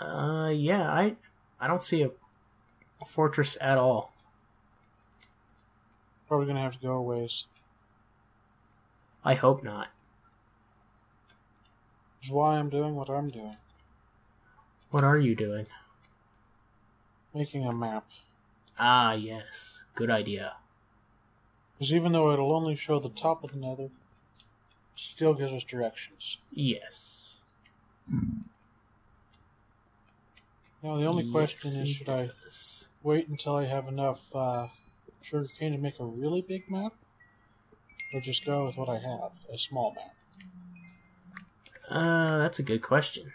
Uh, yeah, I, I don't see a fortress at all. Probably gonna have to go a ways. I hope not. Which is why I'm doing what I'm doing. What are you doing? Making a map. Ah, yes. Good idea. Because even though it'll only show the top of the nether, it still gives us directions. Yes. Now the only question is should I wait until I have enough uh, sugarcane to make a really big map? Or just go with what I have, a small map? Uh, that's a good question.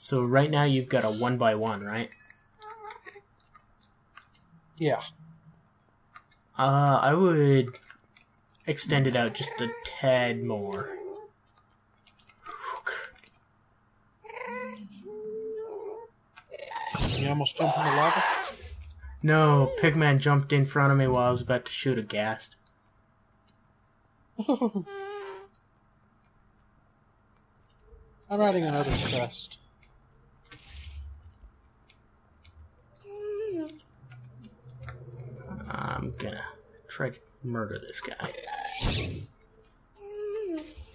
So right now you've got a one by one, right? Yeah. Uh, I would extend it out just a tad more. You almost jumped in the lava? No, Pigman jumped in front of me while I was about to shoot a ghast. I'm adding another chest. I'm gonna try to murder this guy.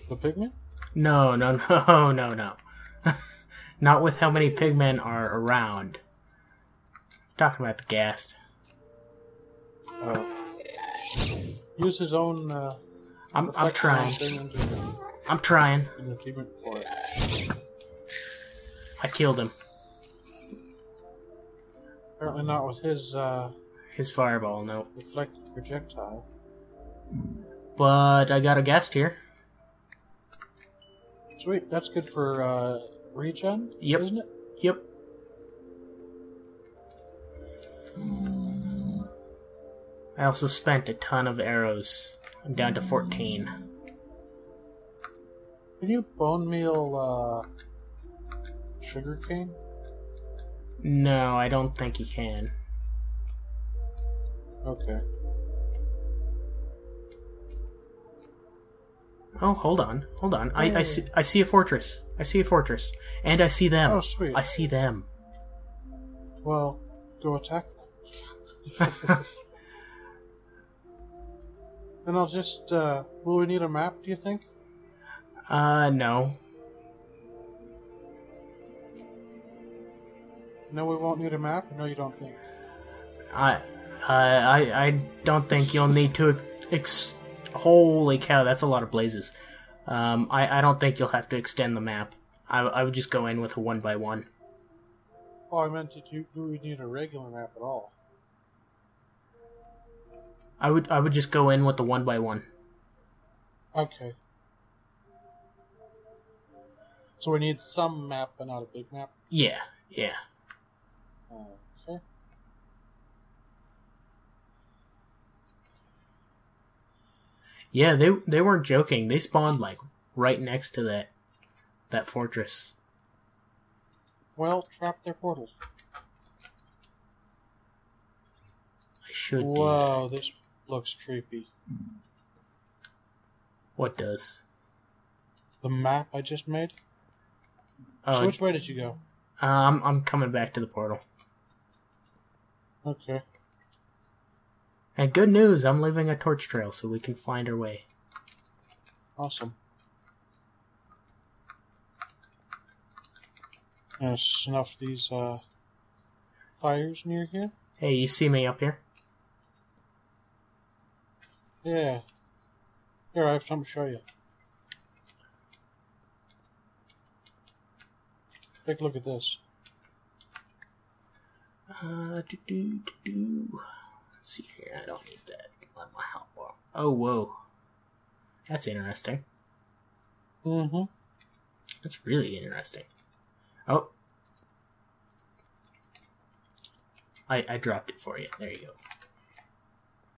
The pigman? No, no, no, no, no. Not with how many pigmen are around. talking about the ghast. Oh. Use his own. Uh, I'm, I'm trying. I'm trying. an achievement for it. I killed him. Apparently not with his uh, His fireball, no. reflected projectile. But I got a ghast tear. Sweet, that's good for uh, regen, Yep. isn't it? Yep. I also spent a ton of arrows. I'm down to 14. Can you bone meal uh, sugarcane? No, I don't think you can. Okay. Oh, hold on, hold on. I, I see I see a fortress. I see a fortress, and I see them. Oh, sweet. I see them. Well, go attack them. and I'll just. Uh, will we need a map? Do you think? uh, no. No, we won't need a map. No, you don't think. I I I, I don't think you'll need to. Ex- holy cow, that's a lot of blazes. Um, I I don't think you'll have to extend the map. I I would just go in with a one by one. Oh, I meant, you do we need a regular map at all? I would I would just go in with the one by one. Okay. So we need some map, but not a big map. Yeah, yeah. Okay. Yeah, they they weren't joking. They spawned like right next to that that fortress. Well, trap their portals. I should do Whoa, this looks creepy. What does? The map I just made. Oh, so which way did you go? uh, I'm I'm coming back to the portal. Okay. And good news, I'm leaving a torch trail so we can find our way. Awesome. I'm Gonna snuff these uh, fires near here. Hey, you see me up here? Yeah. Here, I have something to show you. Take a look at this. Uh, do do do do. Let's see here. I don't need that. Let my help. Oh, whoa. That's interesting. Mm-hmm. That's really interesting. Oh. I, I dropped it for you. There you go.